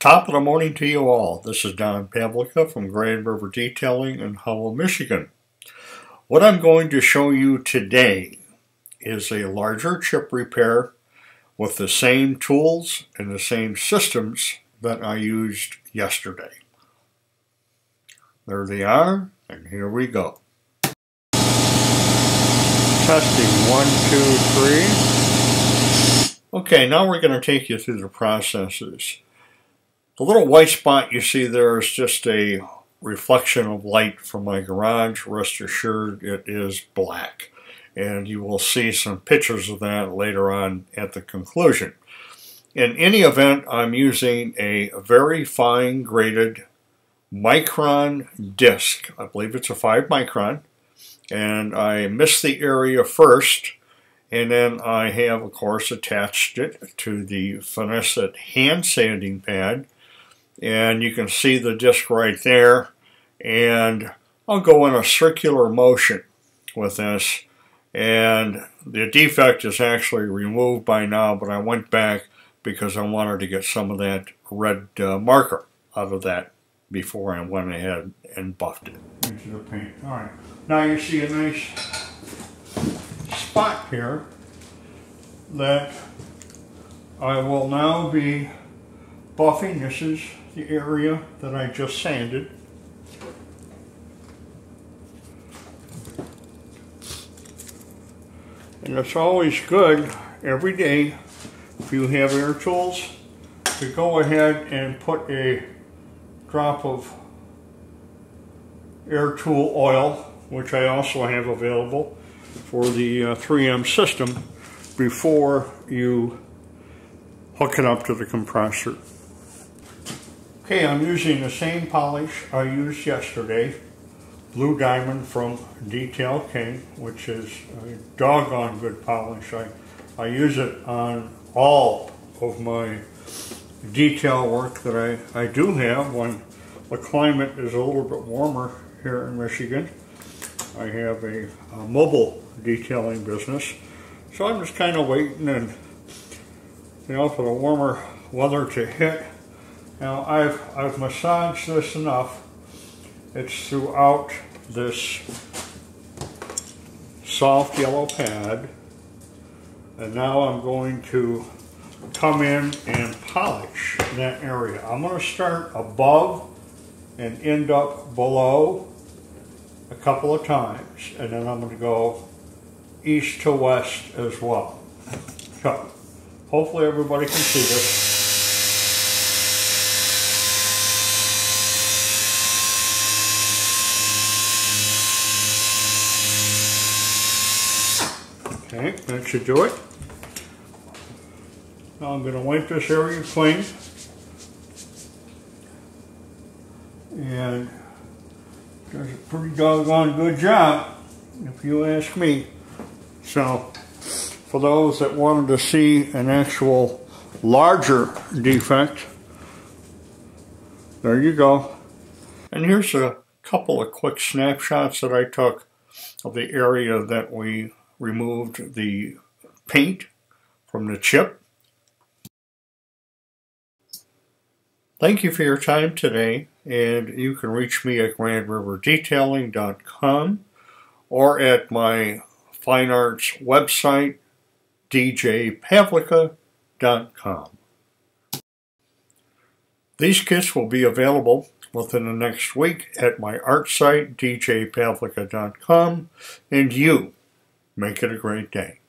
Top of the morning to you all. This is Don Pavlica from Grand River Detailing in Howell, Michigan. What I'm going to show you today is a larger chip repair with the same tools and the same systems that I used yesterday. There they are, and here we go. Testing one, two, three. Okay, now we're going to take you through the processes. The little white spot you see there is just a reflection of light from my garage. Rest assured it is black. And you will see some pictures of that later on at the conclusion. In any event, I'm using a very fine graded micron disc. I believe it's a 5 micron. And I mist the area first. And then I have, of course, attached it to the Finesse-it hand sanding pad and you can see the disc right there and I'll go in a circular motion with this and the defect is actually removed by now but I went back because I wanted to get some of that red uh, marker out of that before I went ahead and buffed it into the paint. Alright, now you see a nice spot here that I will now be buffing. This is the area that I just sanded. And it's always good every day if you have air tools to go ahead and put a drop of air tool oil, which I also have available for the uh, 3M system before you hook it up to the compressor. Okay, I'm using the same polish I used yesterday, Blue Diamond from Detail King, which is a doggone good polish. I, I use it on all of my detail work that I, I do have when the climate is a little bit warmer here in Michigan. I have a, a mobile detailing business, so I'm just kind of waiting and, you know, for the warmer weather to hit now I've, I've massaged this enough. It's throughout this soft yellow pad. And now I'm going to come in and polish that area. I'm going to start above and end up below a couple of times. And then I'm going to go east to west as well. So hopefully everybody can see this. Okay, that should do it. Now I'm going to wipe this area clean. And does a pretty doggone good job, if you ask me. So, for those that wanted to see an actual larger defect, there you go. And here's a couple of quick snapshots that I took of the area that we removed the paint from the chip. Thank you for your time today, and you can reach me at grandriverdetailing.com or at my fine arts website, djpavlica.com. These kits will be available within the next week at my art site, djpavlica.com, and you Make it a great day.